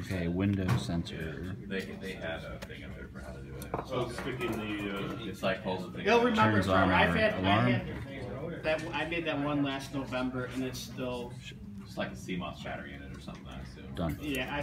Okay, window sensor. They, they had a thing up there for how to do it. So sticking the, uh, It's like holes. the. You'll remember, Turns from, on I've our had, I alarm. had that, I made that one last November and it's still, It's like a CMOS in unit or something, I assume. Done. yeah, I